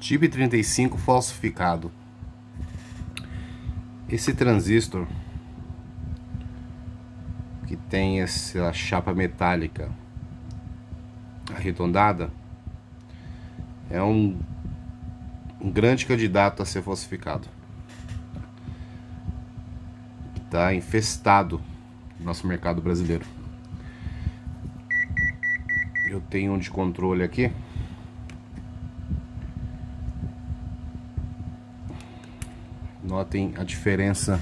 Chip 35 falsificado. Esse transistor que tem essa chapa metálica arredondada é um, um grande candidato a ser falsificado. Está infestado no nosso mercado brasileiro. Eu tenho um de controle aqui. Notem a diferença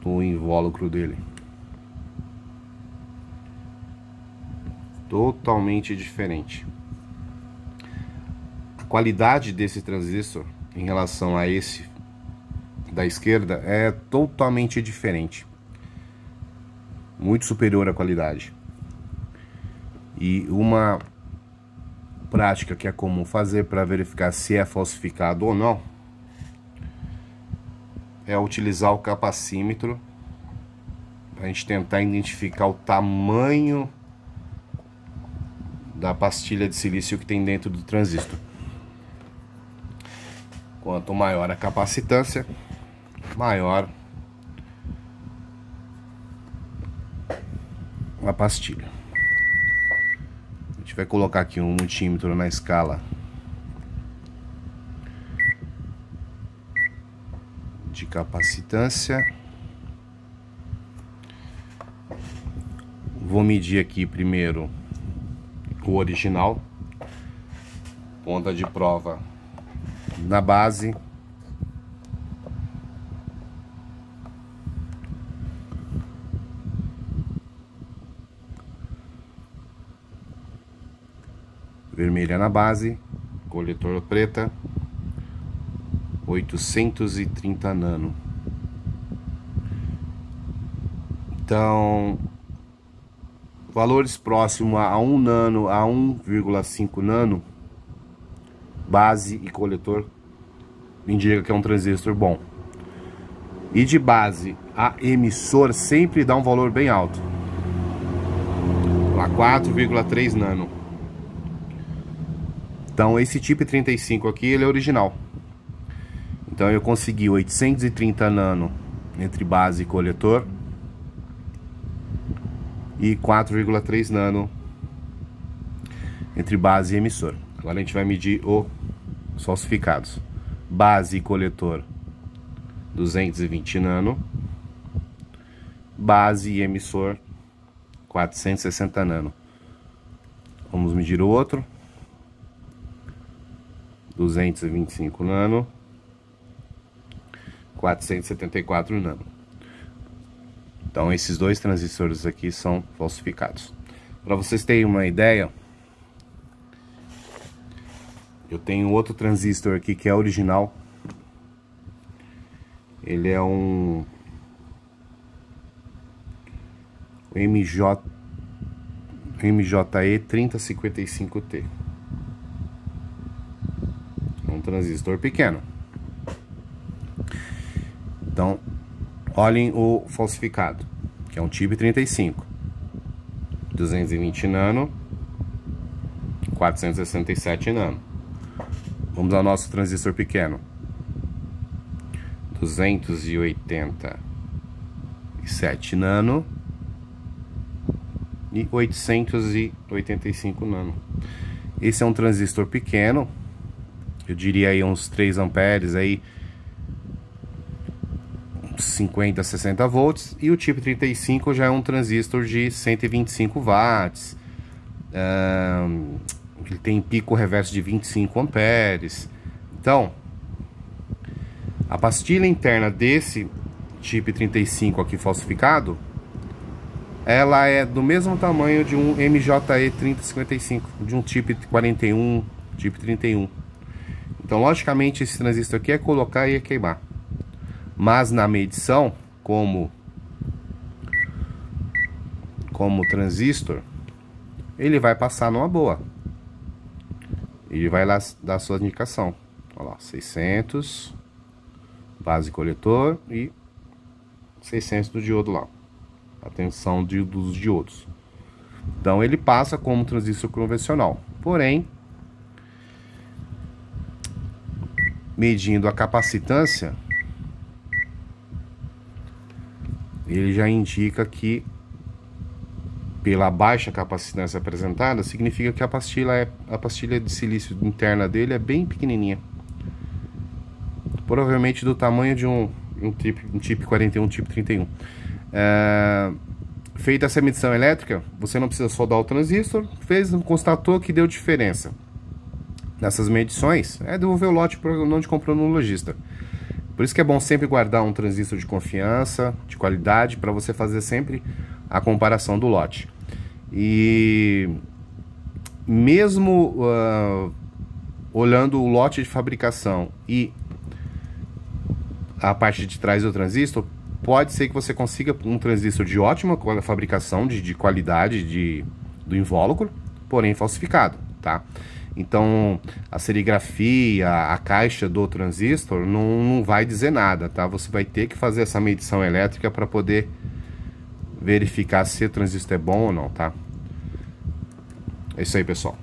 do invólucro dele. Totalmente diferente. A qualidade desse transistor em relação a esse da esquerda é totalmente diferente. Muito superior à qualidade. E uma prática que é comum fazer para verificar se é falsificado ou não é utilizar o capacímetro para a gente tentar identificar o tamanho da pastilha de silício que tem dentro do transistor. Quanto maior a capacitância, maior a pastilha. A gente vai colocar aqui um multímetro na escala de capacitância. Vou medir aqui primeiro o original, ponta de prova na base. Vermelha na base, coletor preta, 830 nano. Então, valores próximos a 1 nano a 1,5 nano, base e coletor, indica que é um transistor bom. E de base a emissor sempre dá um valor bem alto. Lá 4,3 nano. Então esse tipo 35 aqui ele é original. Então eu consegui 830 nano entre base e coletor e 4,3 nano entre base e emissor. Agora a gente vai medir os falsificados. Base e coletor 220 nano, base e emissor 460 nano. Vamos medir o outro. 225 nano. 474 nano. Então esses dois transistores aqui são falsificados. Para vocês terem uma ideia, eu tenho outro transistor aqui que é original. Ele é um MJ MJE 3055T. É um transistor pequeno. Então, olhem o falsificado, que é um TIB 35. 220 nano, 467 nano. Vamos ao nosso transistor pequeno. 287 nano e 885 nano. Esse é um transistor pequeno, eu diria aí uns 3 amperes aí 50, 60 volts e o tipo 35 já é um transistor de 125 watts. Um, ele tem pico reverso de 25 amperes. Então, a pastilha interna desse chip 35 aqui falsificado, ela é do mesmo tamanho de um MJE 3055, de um chip 41, chip 31. Então, logicamente, esse transistor aqui é colocar e é queimar. Mas na medição, como como transistor, ele vai passar numa boa. Ele vai lá dar sua indicação. Olha lá, 600 base coletor e 600 do diodo lá. A tensão de, dos diodos. Então ele passa como transistor convencional. Porém, medindo a capacitância, ele já indica que pela baixa capacitância apresentada, significa que a pastilha, é, a pastilha de silício interna dele é bem pequenininha. Provavelmente do tamanho de um, um, tipo, um tipo 41, tipo 31. É, feita essa medição elétrica, você não precisa soldar o transistor, fez, constatou que deu diferença. Nessas medições, é devolver o lote para onde comprou no lojista. Por isso que é bom sempre guardar um transistor de confiança, de qualidade, para você fazer sempre a comparação do lote. E mesmo uh, olhando o lote de fabricação e a parte de trás do transistor, pode ser que você consiga um transistor de ótima fabricação, de, de qualidade de, do invólucro, porém falsificado, tá? Então, a serigrafia, a caixa do transistor não, não vai dizer nada, tá? Você vai ter que fazer essa medição elétrica para poder verificar se o transistor é bom ou não, tá? É isso aí, pessoal.